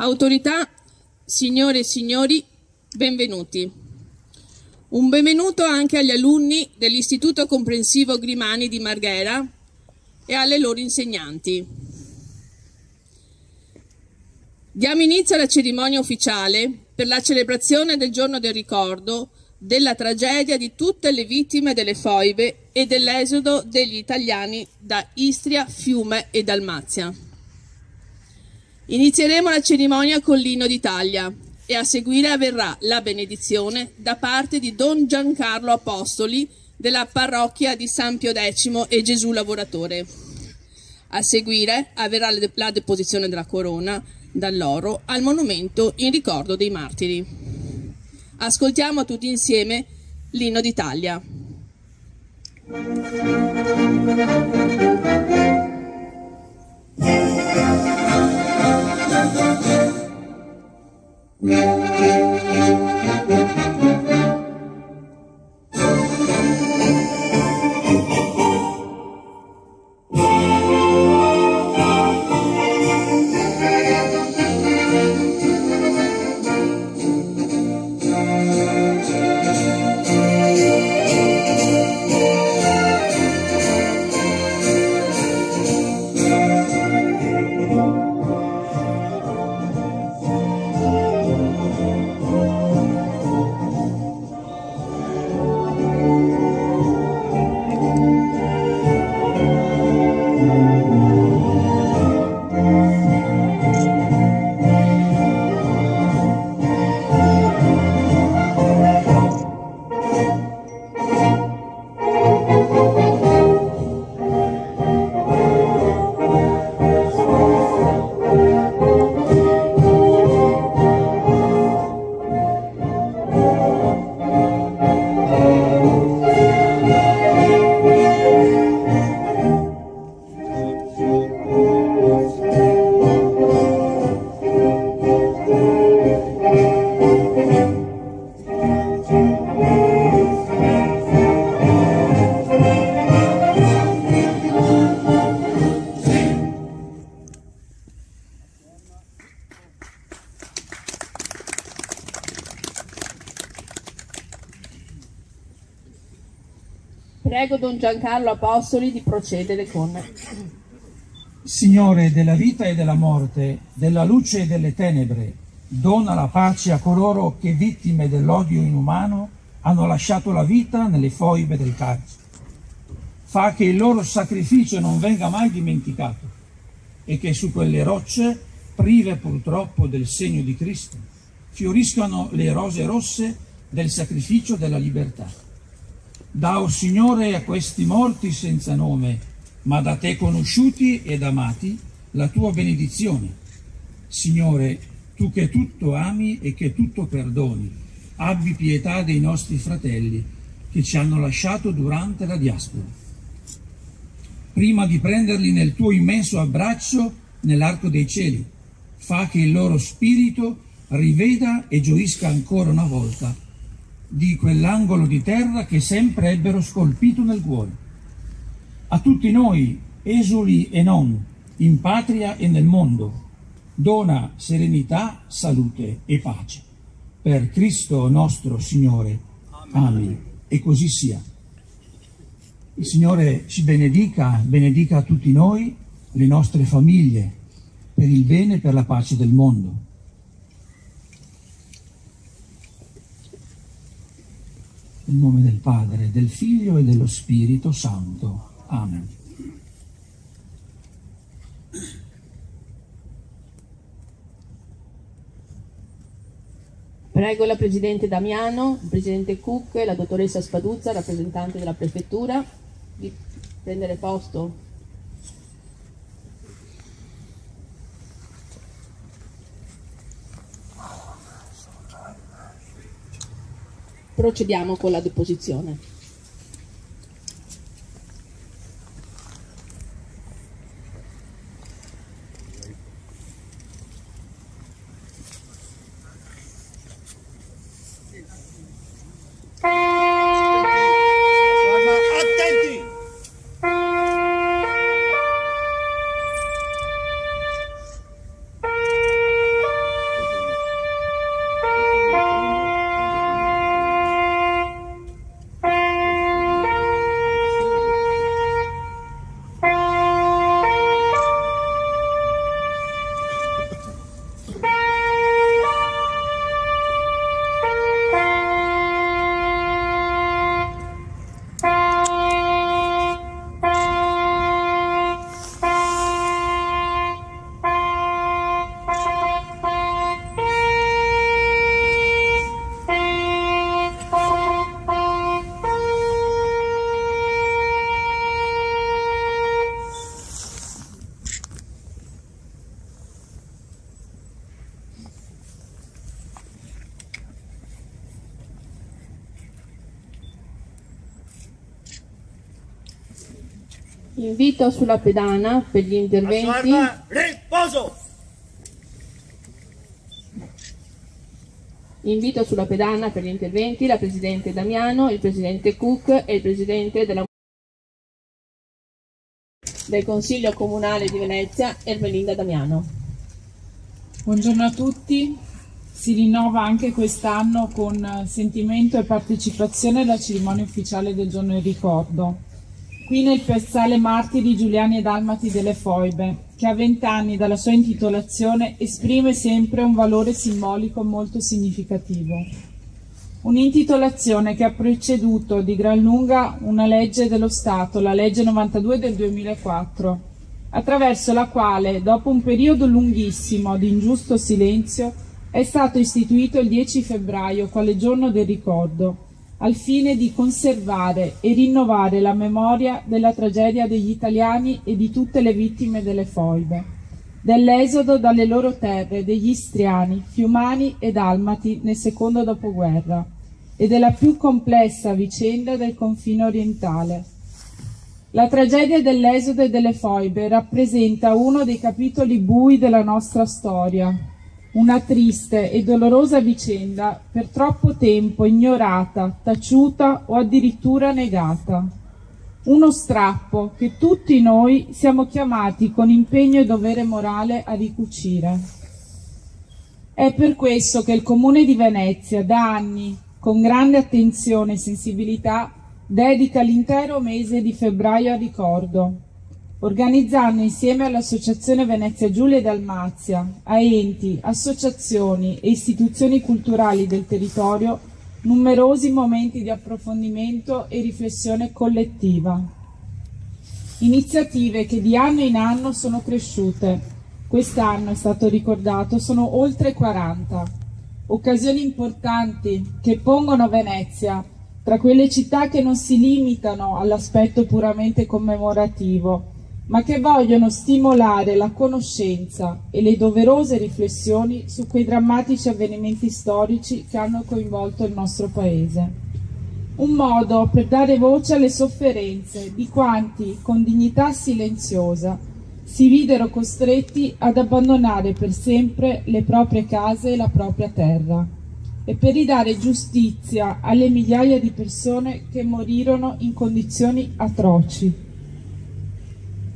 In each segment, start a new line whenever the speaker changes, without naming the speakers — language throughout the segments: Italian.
Autorità, signore e signori, benvenuti. Un benvenuto anche agli alunni dell'Istituto Comprensivo Grimani di Marghera e alle loro insegnanti. Diamo inizio alla cerimonia ufficiale per la celebrazione del giorno del ricordo della tragedia di tutte le vittime delle foibe e dell'esodo degli italiani da Istria, Fiume e Dalmazia. Inizieremo la cerimonia con l'inno d'Italia e a seguire avverrà la benedizione da parte di Don Giancarlo Apostoli della parrocchia di San Pio X e Gesù Lavoratore. A seguire avverrà la deposizione della corona dall'oro al monumento in ricordo dei martiri. Ascoltiamo tutti insieme l'inno d'Italia. Don Giancarlo Apostoli di procedere con...
Signore della vita e della morte, della luce e delle tenebre, dona la pace a coloro che vittime dell'odio inumano hanno lasciato la vita nelle foibe del carcere. Fa che il loro sacrificio non venga mai dimenticato e che su quelle rocce, prive purtroppo del segno di Cristo, fioriscano le rose rosse del sacrificio della libertà. Da, o Signore, a questi morti senza nome, ma da te conosciuti ed amati, la tua benedizione. Signore, tu che tutto ami e che tutto perdoni, abbi pietà dei nostri fratelli che ci hanno lasciato durante la diaspora. Prima di prenderli nel tuo immenso abbraccio nell'arco dei cieli, fa che il loro spirito riveda e gioisca ancora una volta di quell'angolo di terra che sempre ebbero scolpito nel cuore. A tutti noi, esuli e non, in patria e nel mondo, dona serenità, salute e pace. Per Cristo nostro Signore. Amen. E così sia. Il Signore ci benedica, benedica a tutti noi, le nostre famiglie, per il bene e per la pace del mondo. Nel nome del Padre, del Figlio e dello Spirito Santo. Amen.
Prego la Presidente Damiano, il Presidente Cook e la Dottoressa Spaduzza, rappresentante della Prefettura, di prendere posto. Procediamo con la deposizione. Invito sulla pedana per gli interventi.
Riposo!
Invito sulla pedana per gli interventi la Presidente Damiano, il Presidente Cook e il Presidente della... del Consiglio Comunale di Venezia, Ermelinda Damiano.
Buongiorno a tutti, si rinnova anche quest'anno con sentimento e partecipazione alla cerimonia ufficiale del giorno del ricordo qui nel piazzale Martiri Giuliani e Dalmati delle Foibe, che a vent'anni dalla sua intitolazione esprime sempre un valore simbolico molto significativo. Un'intitolazione che ha preceduto di gran lunga una legge dello Stato, la legge 92 del 2004, attraverso la quale, dopo un periodo lunghissimo di ingiusto silenzio, è stato istituito il 10 febbraio quale giorno del ricordo, al fine di conservare e rinnovare la memoria della tragedia degli italiani e di tutte le vittime delle foibe, dell'esodo dalle loro terre degli istriani, fiumani e dalmati nel secondo dopoguerra e della più complessa vicenda del confine orientale. La tragedia dell'esodo e delle foibe rappresenta uno dei capitoli bui della nostra storia, una triste e dolorosa vicenda per troppo tempo ignorata, taciuta o addirittura negata. Uno strappo che tutti noi siamo chiamati con impegno e dovere morale a ricucire. È per questo che il Comune di Venezia da anni, con grande attenzione e sensibilità, dedica l'intero mese di febbraio al ricordo, organizzando insieme all'Associazione Venezia Giulia e Dalmazia, a enti, associazioni e istituzioni culturali del territorio, numerosi momenti di approfondimento e riflessione collettiva. Iniziative che di anno in anno sono cresciute. Quest'anno è stato ricordato, sono oltre 40. Occasioni importanti che pongono Venezia tra quelle città che non si limitano all'aspetto puramente commemorativo, ma che vogliono stimolare la conoscenza e le doverose riflessioni su quei drammatici avvenimenti storici che hanno coinvolto il nostro Paese. Un modo per dare voce alle sofferenze di quanti, con dignità silenziosa, si videro costretti ad abbandonare per sempre le proprie case e la propria terra, e per ridare giustizia alle migliaia di persone che morirono in condizioni atroci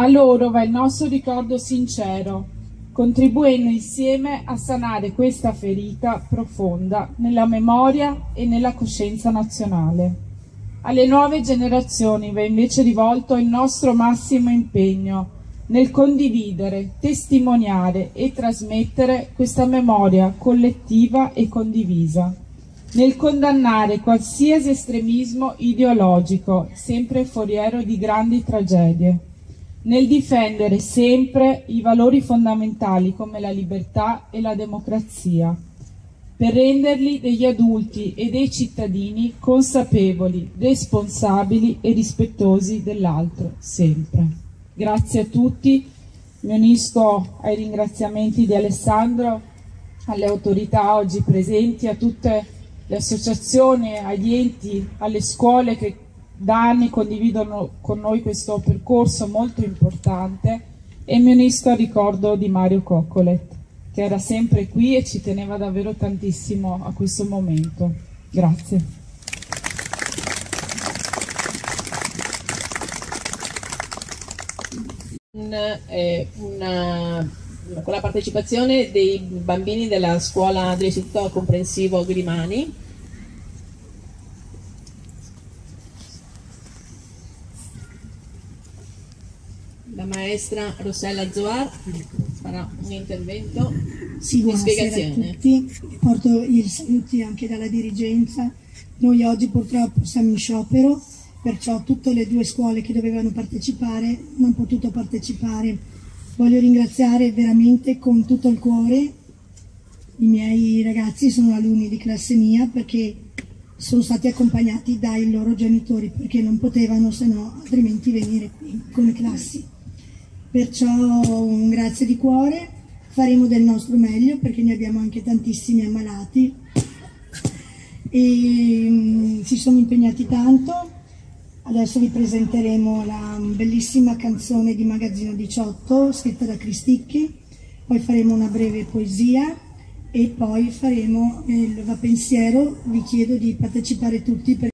a loro va il nostro ricordo sincero, contribuendo insieme a sanare questa ferita profonda nella memoria e nella coscienza nazionale. Alle nuove generazioni va invece rivolto il nostro massimo impegno nel condividere, testimoniare e trasmettere questa memoria collettiva e condivisa, nel condannare qualsiasi estremismo ideologico, sempre foriero di grandi tragedie nel difendere sempre i valori fondamentali come la libertà e la democrazia, per renderli degli adulti e dei cittadini consapevoli, responsabili e rispettosi dell'altro sempre. Grazie a tutti, mi unisco ai ringraziamenti di Alessandro, alle autorità oggi presenti, a tutte le associazioni, agli enti, alle scuole che da anni condividono con noi questo percorso molto importante e mi unisco al ricordo di Mario Coccolet, che era sempre qui e ci teneva davvero tantissimo a questo momento. Grazie.
Eh, una, con la partecipazione dei bambini della scuola dell'Istituto Comprensivo Grimani la maestra Rossella Zoar farà un intervento
sì,
di spiegazione.
a tutti, porto i saluti anche dalla dirigenza. Noi oggi purtroppo siamo in sciopero, perciò tutte le due scuole che dovevano partecipare non hanno potuto partecipare. Voglio ringraziare veramente con tutto il cuore i miei ragazzi, sono alunni di classe mia perché sono stati accompagnati dai loro genitori perché non potevano se no altrimenti venire qui come classi. Perciò un grazie di cuore, faremo del nostro meglio perché ne abbiamo anche tantissimi ammalati e um, si sono impegnati tanto. Adesso vi presenteremo la bellissima canzone di Magazzino 18 scritta da Cristicchi, poi faremo una breve poesia e poi faremo il Va Pensiero. Vi chiedo di partecipare tutti.